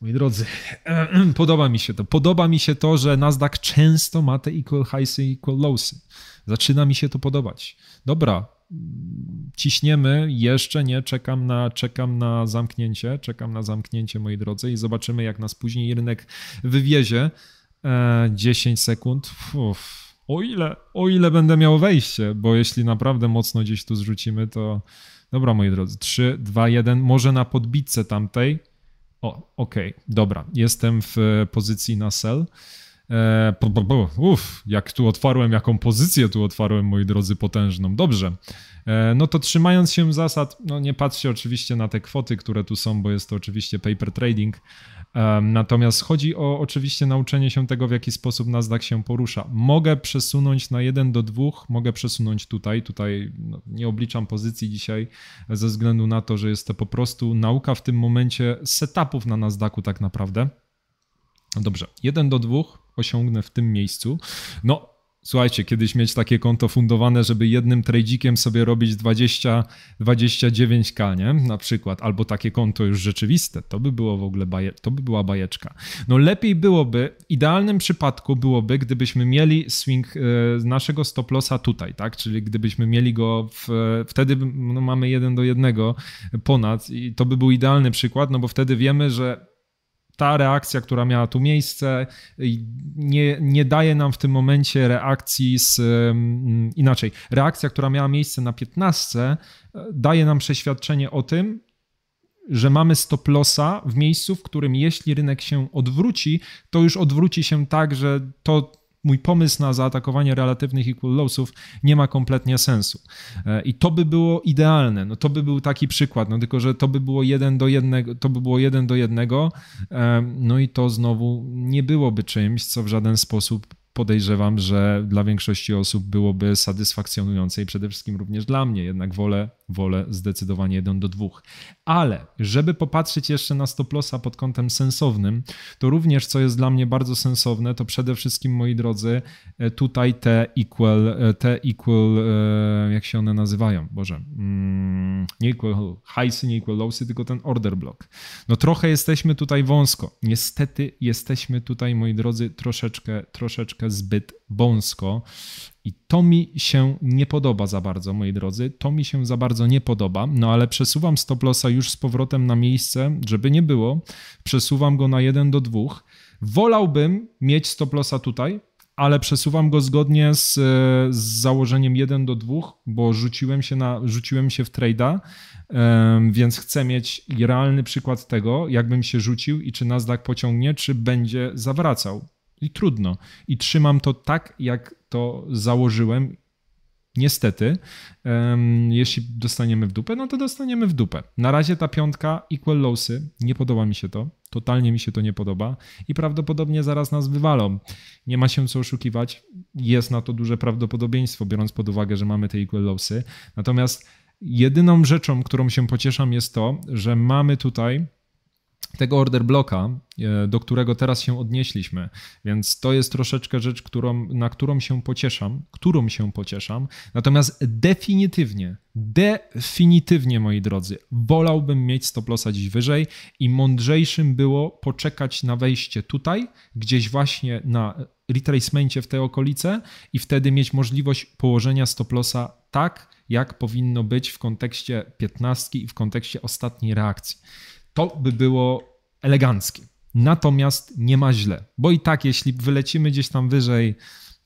Moi drodzy, podoba mi się to. Podoba mi się to, że Nasdaq często ma te equal highsy i equal lowsy. Zaczyna mi się to podobać. Dobra, ciśniemy, jeszcze nie, czekam na, czekam na zamknięcie, czekam na zamknięcie, moi drodzy, i zobaczymy, jak nas później rynek wywiezie. E, 10 sekund. Uf. O ile, o ile będę miał wejście, bo jeśli naprawdę mocno gdzieś tu zrzucimy, to dobra, moi drodzy, 3, 2, 1, może na podbitce tamtej. O, okej, okay, dobra, jestem w pozycji na sell. E, uff, jak tu otwarłem, jaką pozycję tu otwarłem, moi drodzy, potężną. Dobrze. E, no to trzymając się zasad, no nie patrzcie oczywiście na te kwoty, które tu są, bo jest to oczywiście paper trading. Natomiast chodzi o oczywiście nauczenie się tego, w jaki sposób Nasdaq się porusza. Mogę przesunąć na 1 do 2, mogę przesunąć tutaj. Tutaj no, nie obliczam pozycji dzisiaj ze względu na to, że jest to po prostu nauka w tym momencie setupów na Nasdaqu tak naprawdę. Dobrze, 1 do 2 osiągnę w tym miejscu. No, słuchajcie, kiedyś mieć takie konto fundowane, żeby jednym tradzikiem sobie robić 20, 29k, nie? Na przykład, albo takie konto już rzeczywiste, to by było w ogóle baje, to by była bajeczka. No lepiej byłoby, w idealnym przypadku byłoby, gdybyśmy mieli swing e, naszego stop lossa tutaj, tak? Czyli gdybyśmy mieli go w, wtedy no, mamy jeden do jednego ponad i to by był idealny przykład, no bo wtedy wiemy, że ta reakcja, która miała tu miejsce, nie, nie daje nam w tym momencie reakcji z um, inaczej. Reakcja, która miała miejsce na 15, e, daje nam przeświadczenie o tym, że mamy stop lossa w miejscu, w którym jeśli rynek się odwróci, to już odwróci się tak, że to mój pomysł na zaatakowanie relatywnych equal lowsów nie ma kompletnie sensu. E, I to by było idealne. No to by był taki przykład, no tylko że to by było jeden do jednego, to by było jeden do jednego, e, no i to znowu nie byłoby czymś, co w żaden sposób podejrzewam, że dla większości osób byłoby satysfakcjonujące i przede wszystkim również dla mnie. Jednak wolę, wolę zdecydowanie 1 do 2. Ale żeby popatrzeć jeszcze na stop lossa pod kątem sensownym, to również co jest dla mnie bardzo sensowne, to przede wszystkim moi drodzy, e, tutaj te equal, e, te equal, e, jak się one nazywają? Boże, mm, nie equal highsy, nie equal lowsy, tylko ten order block. No trochę jesteśmy tutaj wąsko. Niestety jesteśmy tutaj, moi drodzy, troszeczkę, troszeczkę zbyt wąsko i to mi się nie podoba za bardzo, moi drodzy. To mi się za bardzo nie podoba, no ale przesuwam stop lossa już z powrotem na miejsce, żeby nie było. Przesuwam go na 1 do 2. Wolałbym mieć stop lossa tutaj, ale przesuwam go zgodnie z, z, założeniem 1 do 2, bo rzuciłem się, na, rzuciłem się w trade'a, więc chcę mieć realny przykład tego, jakbym się rzucił i czy Nasdaq pociągnie, czy będzie zawracał. I trudno. I trzymam to tak, jak to założyłem. Niestety, um, jeśli dostaniemy w dupę, no to dostaniemy w dupę. Na razie ta piątka, equal lowsy, nie podoba mi się to. Totalnie mi się to nie podoba i prawdopodobnie zaraz nas wywalą. Nie ma się co oszukiwać. Jest na to duże prawdopodobieństwo, biorąc pod uwagę, że mamy te equal lowsy. Natomiast Jedyną rzeczą, którą się pocieszam, jest to, że mamy tutaj tego order bloka, e, do którego teraz się odnieśliśmy. Więc to jest troszeczkę rzecz, którą, na którą się pocieszam, którą się pocieszam. Natomiast definitywnie, definitywnie, moi drodzy, wolałbym mieć stop lossa dziś wyżej i mądrzejszym było poczekać na wejście tutaj, gdzieś właśnie na retracemencie w te okolice i wtedy mieć możliwość położenia stop lossa tak, jak powinno być w kontekście 15 i w kontekście ostatniej reakcji. To by było eleganckie. Natomiast nie ma źle, bo i tak, jeśli wylecimy gdzieś tam wyżej,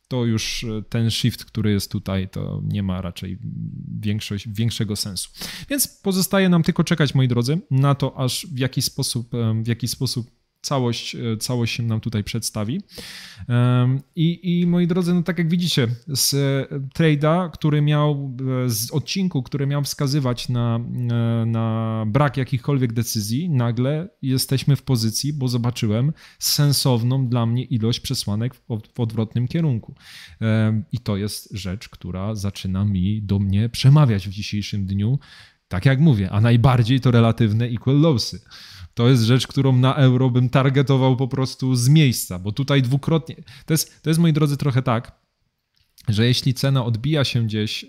to już e, ten shift, który jest tutaj, to nie ma raczej większość, większego sensu. Więc pozostaje nam tylko czekać, moi drodzy, na to, aż w jaki sposób, w jaki sposób całość, e, całość się nam tutaj przedstawi. I, I moi drodzy, no tak jak widzicie, z e, trade'a, który miał, e, z odcinku, który miał wskazywać na, na brak jakichkolwiek decyzji, nagle jesteśmy w pozycji, bo zobaczyłem sensowną dla mnie ilość przesłanek w, odwrotnym kierunku. I to jest rzecz, która zaczyna mi do mnie przemawiać w dzisiejszym dniu. Tak jak mówię, a najbardziej to relatywne equal losy to jest rzecz, którą na euro bym targetował po prostu z miejsca, bo tutaj dwukrotnie. To jest, to jest moi drodzy, trochę tak, że jeśli cena odbija się gdzieś e,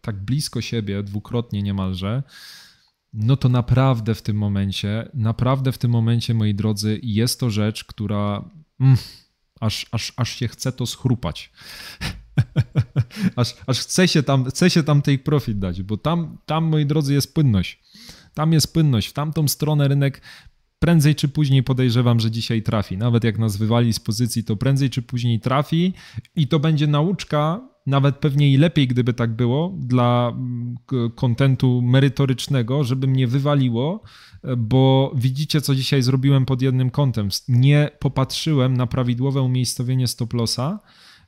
tak blisko siebie, dwukrotnie niemalże, no to naprawdę w tym momencie, naprawdę w tym momencie, moi drodzy, jest to rzecz, która mm, aż, aż, aż się chce to schrupać. aż, aż chce, się tam, chce się tam tej profit dać, bo tam, tam, moi drodzy, jest płynność. Tam jest płynność, w tamtą stronę rynek prędzej czy później podejrzewam, że dzisiaj trafi. Nawet jak nas wywali z pozycji, to prędzej czy później trafi i to będzie nauczka, nawet pewnie i lepiej, gdyby tak było, dla mm, kontentu merytorycznego, żeby mnie wywaliło, bo widzicie, co dzisiaj zrobiłem pod jednym kątem. Nie popatrzyłem na prawidłowe umiejscowienie stop lossa,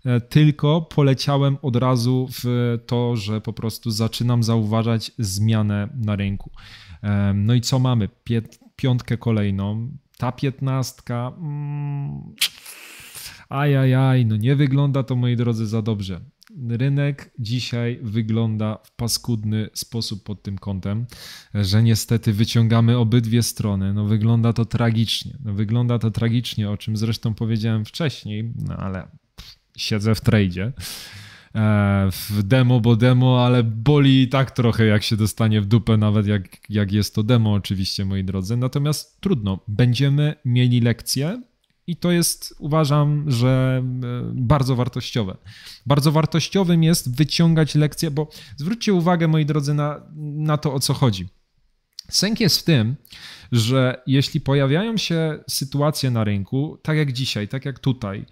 e, tylko poleciałem od razu w to, że po prostu zaczynam zauważać zmianę na rynku. No i co mamy? piątkę kolejną. Ta piętnastka. Mm, ajajaj, no nie wygląda to, moi drodzy, za dobrze. Rynek dzisiaj wygląda w paskudny sposób pod tym kątem, że niestety wyciągamy obydwie strony. No wygląda to tragicznie. No wygląda to tragicznie, o czym zresztą powiedziałem wcześniej, no ale siedzę w tradzie. E, w demo, bo demo, ale boli i tak trochę, jak się dostanie w dupę, nawet jak, jak jest to demo, oczywiście, moi drodzy. Natomiast trudno, będziemy mieli lekcje. I to jest, uważam, że e, bardzo wartościowe. Bardzo wartościowym jest wyciągać lekcje, bo zwróćcie uwagę, moi drodzy, na, na to, o co chodzi. Sęk jest w tym, że jeśli pojawiają się sytuacje na rynku, tak jak dzisiaj, tak jak tutaj,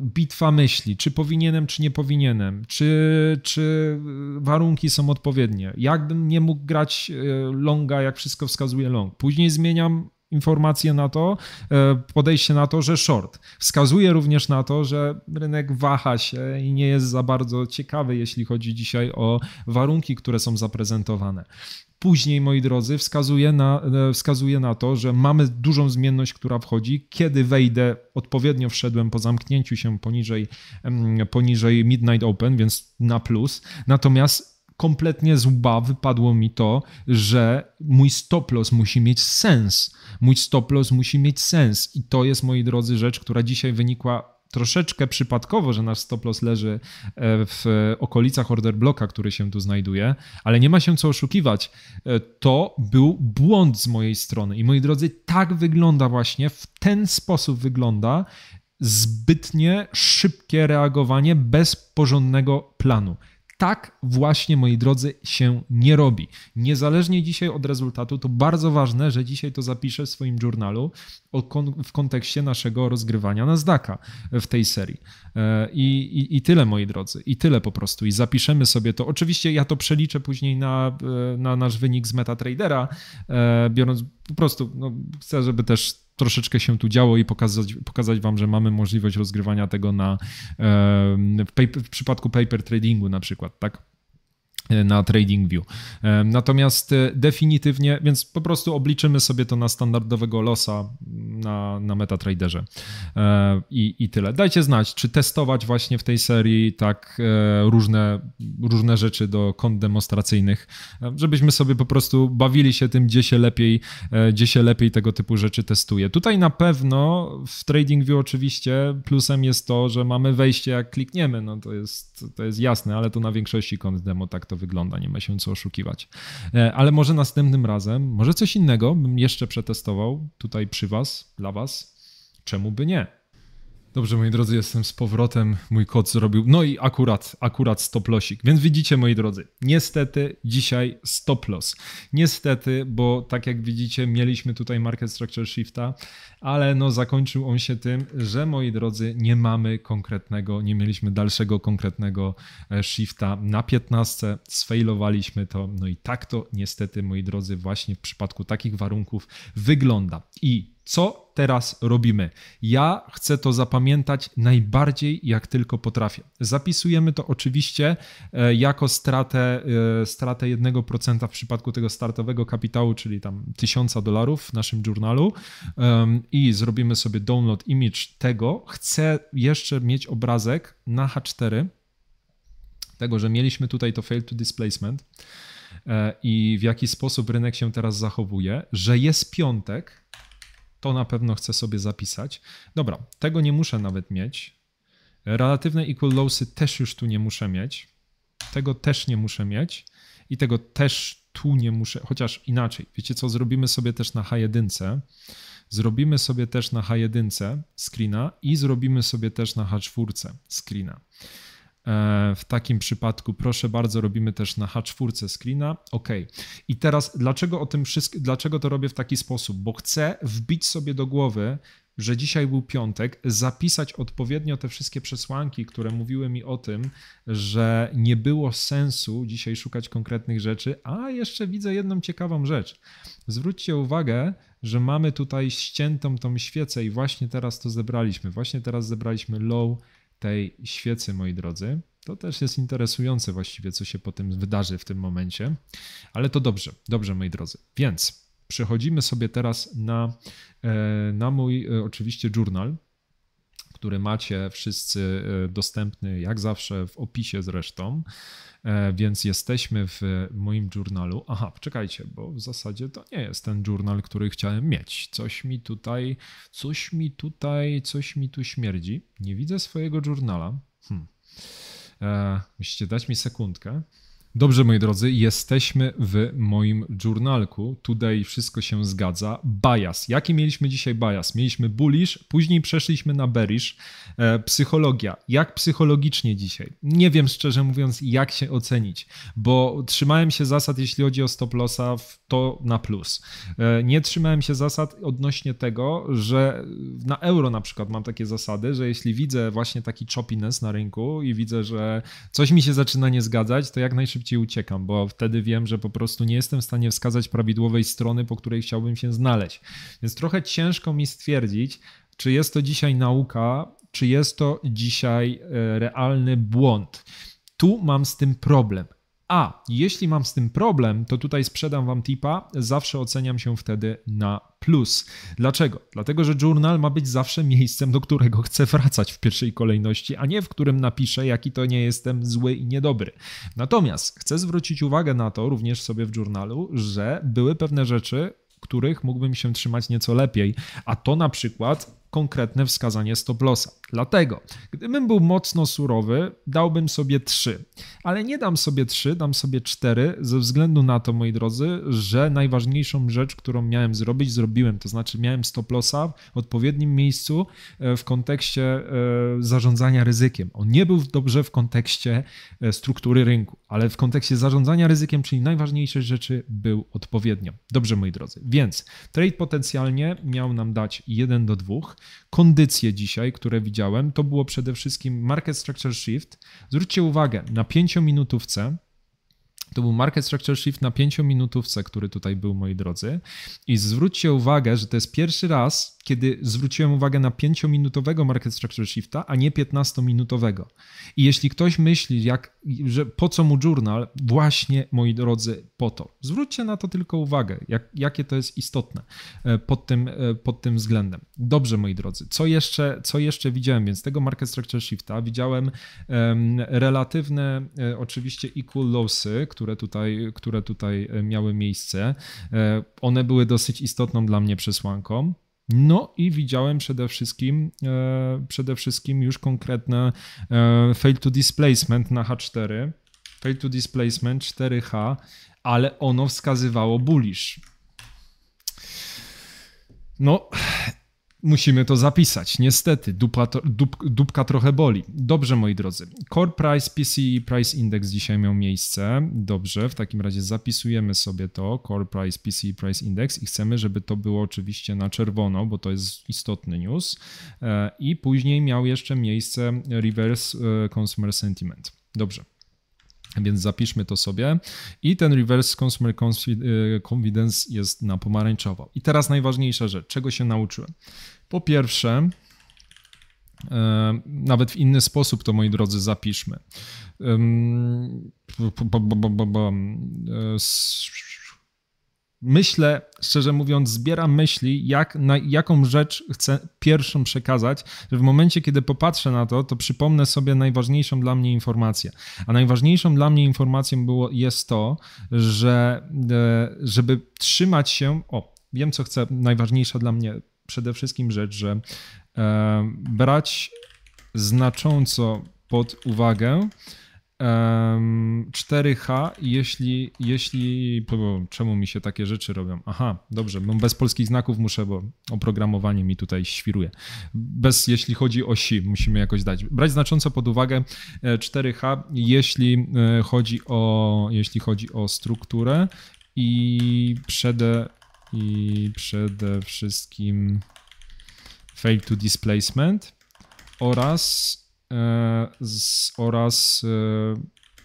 bitwa myśli, czy powinienem, czy nie powinienem, czy, czy warunki są odpowiednie, jakbym nie mógł grać e, longa, jak wszystko wskazuje long. Później zmieniam informacje na to, e, podejście na to, że short. Wskazuje również na to, że rynek waha się i nie jest za bardzo ciekawy, jeśli chodzi dzisiaj o warunki, które są zaprezentowane. Później, moi drodzy, wskazuje na, e, wskazuje na to, że mamy dużą zmienność, która wchodzi. Kiedy wejdę, odpowiednio wszedłem po zamknięciu się poniżej, poniżej Midnight Open, więc na plus. Natomiast kompletnie z łba wypadło mi to, że mój stop loss musi mieć sens. Mój stop loss musi mieć sens. I to jest, moi drodzy, rzecz, która dzisiaj wynikła troszeczkę przypadkowo, że nasz stop loss leży e, w okolicach order bloka, który się tu znajduje, ale nie ma się co oszukiwać. E, to był błąd z mojej strony. I moi drodzy, tak wygląda właśnie, w ten sposób wygląda zbytnie szybkie reagowanie bez porządnego planu. Tak właśnie, moi drodzy, się nie robi. Niezależnie dzisiaj od rezultatu, to bardzo ważne, że dzisiaj to zapiszę w swoim journalu w kontekście naszego rozgrywania na zdaka w tej serii. E, I, i, I tyle, moi drodzy, i tyle po prostu. I zapiszemy sobie to. Oczywiście ja to przeliczę później na, e, na nasz wynik z MetaTradera, e, biorąc po prostu, no, chcę, żeby też troszeczkę się tu działo i pokazać, pokazać wam, że mamy możliwość rozgrywania tego na, w, w przypadku paper tradingu na przykład, tak? E, na TradingView. E, natomiast e, definitywnie, więc po prostu obliczymy sobie to na standardowego losa na, na MetaTraderze I, i tyle. Dajcie znać, czy testować właśnie w tej serii tak różne, różne rzeczy do kont demonstracyjnych, żebyśmy sobie po prostu bawili się tym, gdzie się lepiej, gdzie się lepiej tego typu rzeczy testuje. Tutaj na pewno w TradingView oczywiście plusem jest to, że mamy wejście jak klikniemy, no to jest, to jest jasne, ale to na większości kont demo tak to wygląda, nie ma się co oszukiwać. E, ale może następnym razem, może coś innego bym jeszcze przetestował tutaj przy Was, dla Was. Czemu by nie? Dobrze, moi drodzy, jestem z powrotem. Mój kot zrobił. No i akurat, akurat stop lossik. Więc widzicie, moi drodzy, niestety dzisiaj stop loss. Niestety, bo tak jak widzicie, mieliśmy tutaj market structure shifta, ale no zakończył on się tym, że moi drodzy, nie mamy konkretnego, nie mieliśmy dalszego konkretnego e, shifta na 15. Sfailowaliśmy to. No i tak to niestety, moi drodzy, właśnie w przypadku takich warunków wygląda. I co teraz robimy? Ja chcę to zapamiętać najbardziej jak tylko potrafię. Zapisujemy to oczywiście e, jako stratę, e, stratę 1% w przypadku tego startowego kapitału, czyli tam 1000 dolarów w naszym journalu i zrobimy sobie download image tego. Chcę jeszcze mieć obrazek na H4 tego, że mieliśmy tutaj to fail to displacement e, i w jaki sposób rynek się teraz zachowuje, że jest piątek, to na pewno chcę sobie zapisać. Dobra, tego nie muszę nawet mieć. Relatywne equal lowsy też już tu nie muszę mieć. Tego też nie muszę mieć. I tego też tu nie muszę, chociaż inaczej. Wiecie co, zrobimy sobie też na H1. Zrobimy sobie też na H1 screena i zrobimy sobie też na H4 screena. E, w takim przypadku, proszę bardzo, robimy też na H4 screena. OK. I teraz, dlaczego o tym wszystkim, dlaczego to robię w taki sposób? Bo chcę wbić sobie do głowy, że dzisiaj był piątek, zapisać odpowiednio te wszystkie przesłanki, które mówiły mi o tym, że nie było sensu dzisiaj szukać konkretnych rzeczy, a jeszcze widzę jedną ciekawą rzecz. Zwróćcie uwagę, że mamy tutaj ściętą tą świecę i właśnie teraz to zebraliśmy. Właśnie teraz zebraliśmy low tej świecy, moi drodzy. To też jest interesujące właściwie, co się potem wydarzy w tym momencie, ale to dobrze, dobrze, moi drodzy. Więc przechodzimy sobie teraz na, e, na mój e, oczywiście journal, który macie wszyscy e, dostępny jak zawsze w opisie zresztą. Więc jesteśmy w moim journalu. Aha, czekajcie, bo w zasadzie to nie jest ten journal, który chciałem mieć. Coś mi tutaj, coś mi tutaj, coś mi tu śmierdzi. Nie widzę swojego journala. Hmm. E, musicie dać mi sekundkę. Dobrze, moi drodzy, jesteśmy w moim journalku. Tutaj wszystko się zgadza. Bias. Jaki mieliśmy dzisiaj bias? Mieliśmy bullish, później przeszliśmy na bearish. E, psychologia. Jak psychologicznie dzisiaj? Nie wiem szczerze mówiąc, jak się ocenić, bo trzymałem się zasad, jeśli chodzi o stop lossa, to na plus. E, nie trzymałem się zasad odnośnie tego, że na euro na przykład mam takie zasady, że jeśli widzę właśnie taki choppiness na rynku i widzę, że coś mi się zaczyna nie zgadzać, to jak najszybciej szybciej uciekam, bo wtedy wiem, że po prostu nie jestem w stanie wskazać prawidłowej strony, po której chciałbym się znaleźć. Więc trochę ciężko mi stwierdzić, czy jest to dzisiaj nauka, czy jest to dzisiaj e, realny błąd. Tu mam z tym problem. A jeśli mam z tym problem, to tutaj sprzedam Wam tipa, zawsze oceniam się wtedy na plus. Dlaczego? Dlatego, że journal ma być zawsze miejscem, do którego chcę wracać w pierwszej kolejności, a nie w którym napiszę, jaki to nie jestem zły i niedobry. Natomiast chcę zwrócić uwagę na to również sobie w journalu, że były pewne rzeczy, których mógłbym się trzymać nieco lepiej, a to na przykład konkretne wskazanie stop lossa. Dlatego, gdybym był mocno surowy, dałbym sobie 3, ale nie dam sobie 3, dam sobie 4 ze względu na to, moi drodzy, że najważniejszą rzecz, którą miałem zrobić, zrobiłem. To znaczy, miałem stop lossa w odpowiednim miejscu e, w kontekście e, zarządzania ryzykiem. On nie był dobrze w kontekście e, struktury rynku, ale w kontekście zarządzania ryzykiem, czyli najważniejsze rzeczy, był odpowiednio. Dobrze, moi drodzy. Więc trade potencjalnie miał nam dać 1 do 2. Kondycje dzisiaj, które widziałem, to było przede wszystkim Market Structure Shift. Zwróćcie uwagę, na 5-minutówce To był Market Structure Shift na 5-minutówce, który tutaj był, moi drodzy. I zwróćcie uwagę, że to jest pierwszy raz, kiedy zwróciłem uwagę na 5-minutowego Market Structure Shifta, a nie 15-minutowego. I jeśli ktoś myśli, jak, że po co mu journal, właśnie, moi drodzy, po to. Zwróćcie na to tylko uwagę, jak, jakie to jest istotne e, pod tym, e, pod tym względem. Dobrze, moi drodzy. Co jeszcze, co jeszcze widziałem? Więc tego Market Structure Shifta widziałem um, relatywne, e, oczywiście equal lossy, które tutaj, które tutaj miały miejsce. One były dosyć istotną dla mnie przesłanką. No i widziałem przede wszystkim, e, przede wszystkim już konkretne e, fail to displacement na H4, fail to displacement 4H, ale ono wskazywało bullish. No, Musimy to zapisać. Niestety, dupa, dup, dupka trochę boli. Dobrze, moi drodzy. Core Price PCE Price Index dzisiaj miał miejsce. Dobrze, w takim razie zapisujemy sobie to. Core Price PCE Price Index i chcemy, żeby to było oczywiście na czerwono, bo to jest istotny news. E, I później miał jeszcze miejsce Reverse e, Consumer Sentiment. Dobrze. Więc zapiszmy to sobie. I ten reverse consumer e, confidence jest na pomarańczowo. I teraz najważniejsza rzecz, czego się nauczyłem. Po pierwsze, e, nawet w inny sposób to, moi drodzy, zapiszmy. Myślę, szczerze mówiąc, zbieram myśli, jak, na jaką rzecz chcę pierwszą przekazać, że w momencie, kiedy popatrzę na to, to przypomnę sobie najważniejszą dla mnie informację. A najważniejszą dla mnie informacją było, jest to, że e, żeby trzymać się, o, wiem co chcę, najważniejsza dla mnie przede wszystkim rzecz, że e, brać znacząco pod uwagę 4H, jeśli, jeśli. Czemu mi się takie rzeczy robią? Aha, dobrze, bo bez polskich znaków muszę, bo oprogramowanie mi tutaj świruje. Bez, jeśli chodzi o si, musimy jakoś dać. Brać znacząco pod uwagę 4H, e, jeśli e, chodzi o, jeśli chodzi o strukturę i przede, i przede wszystkim fail to displacement oraz, e, z, oraz e,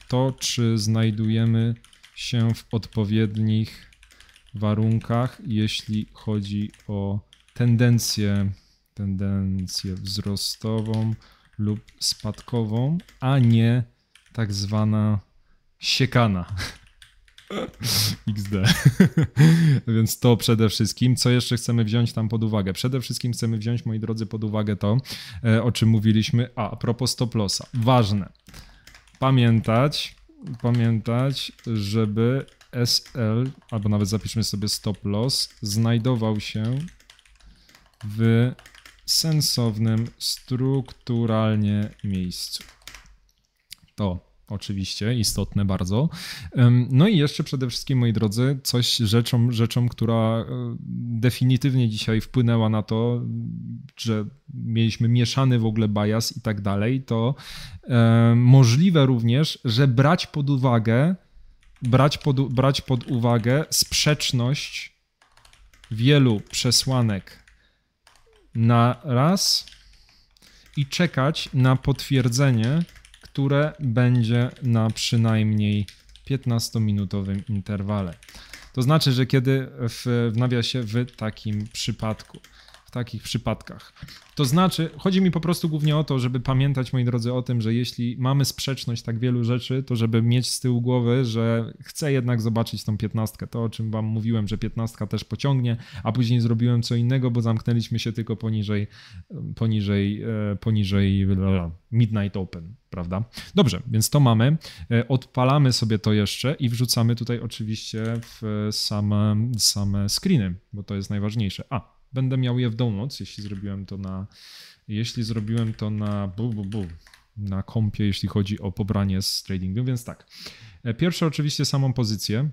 to, czy znajdujemy się w odpowiednich warunkach, jeśli chodzi o tendencję, tendencję wzrostową lub spadkową, a nie tak zwana siekana. XD. Więc to przede wszystkim. Co jeszcze chcemy wziąć tam pod uwagę? Przede wszystkim chcemy wziąć, moi drodzy, pod uwagę to, e, o czym mówiliśmy. A, a propos stop lossa. Ważne. Pamiętać, pamiętać, żeby SL, albo nawet zapiszmy sobie stop loss, znajdował się w sensownym strukturalnie miejscu. To oczywiście, istotne bardzo. No i jeszcze przede wszystkim, moi drodzy, coś rzeczą, rzeczą, która e, definitywnie dzisiaj wpłynęła na to, że mieliśmy mieszany w ogóle bias i tak dalej, to możliwe również, że brać pod uwagę, brać pod, brać pod uwagę sprzeczność wielu przesłanek na raz i czekać na potwierdzenie które będzie na przynajmniej 15-minutowym interwale. To znaczy, że kiedy w, w nawiasie w takim przypadku w takich przypadkach. To znaczy, chodzi mi po prostu głównie o to, żeby pamiętać, moi drodzy, o tym, że jeśli mamy sprzeczność tak wielu rzeczy, to żeby mieć z tyłu głowy, że chcę jednak zobaczyć tą piętnastkę. To, o czym wam mówiłem, że piętnastka też pociągnie, a później zrobiłem co innego, bo zamknęliśmy się tylko poniżej, poniżej, e, poniżej Midnight Open, prawda? Dobrze, więc to mamy. E, odpalamy sobie to jeszcze i wrzucamy tutaj oczywiście w same, same screeny, bo to jest najważniejsze. A, będę miał je w downloads, jeśli zrobiłem to na jeśli zrobiłem to na bu, bu, bu, na kompie, jeśli chodzi o pobranie z tradingu, więc tak. E, pierwsze oczywiście samą pozycję.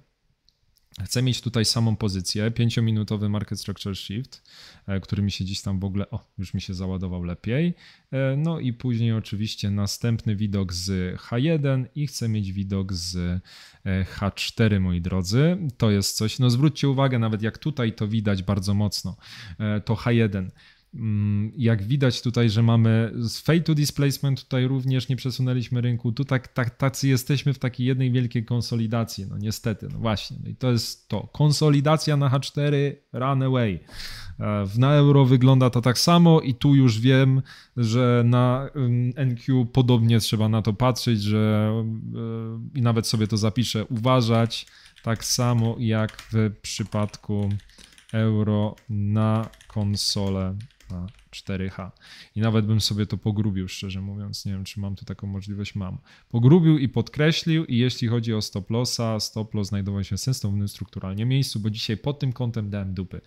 Chcę mieć tutaj samą pozycję, 5-minutowy market structure shift, e, który mi się gdzieś tam w ogóle, o, już mi się załadował lepiej. E, no i później oczywiście następny widok z H1 i chcę mieć widok z e, H4, moi drodzy. To jest coś, no zwróćcie uwagę, nawet jak tutaj to widać bardzo mocno, to H1 Mm, jak widać tutaj, że mamy z fade to displacement, tutaj również nie przesunęliśmy rynku. Tu tak, tak, tacy jesteśmy w takiej jednej wielkiej konsolidacji. No niestety, no właśnie. No i to jest to. Konsolidacja na H4, run away. E, na euro wygląda to tak samo i tu już wiem, że na NQ podobnie trzeba na to patrzeć, że e, i nawet sobie to zapiszę, uważać tak samo jak w przypadku euro na konsolę na 4H. I nawet bym sobie to pogrubił, szczerze mówiąc. Nie wiem, czy mam tu taką możliwość. Mam. Pogrubił i podkreślił i jeśli chodzi o stop lossa, stop loss znajdował się w sensownym strukturalnie miejscu, bo dzisiaj pod tym kątem dałem dupy.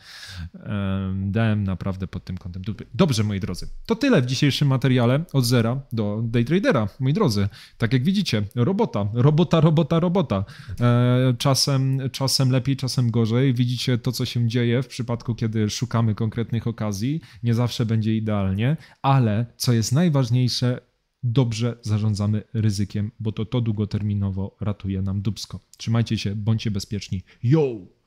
Dałem naprawdę pod tym kątem dupy. Dobrze, moi drodzy. To tyle w dzisiejszym materiale od zera do daytradera, moi drodzy. Tak jak widzicie, robota, robota, robota, robota. E, czasem, czasem lepiej, czasem gorzej. Widzicie to, co się dzieje w przypadku, kiedy szukamy konkretnych okazji. Nie zawsze będzie będzie idealnie, ale co jest najważniejsze, dobrze zarządzamy ryzykiem, bo to to długoterminowo ratuje nam dubsko. Trzymajcie się, bądźcie bezpieczni. Yo!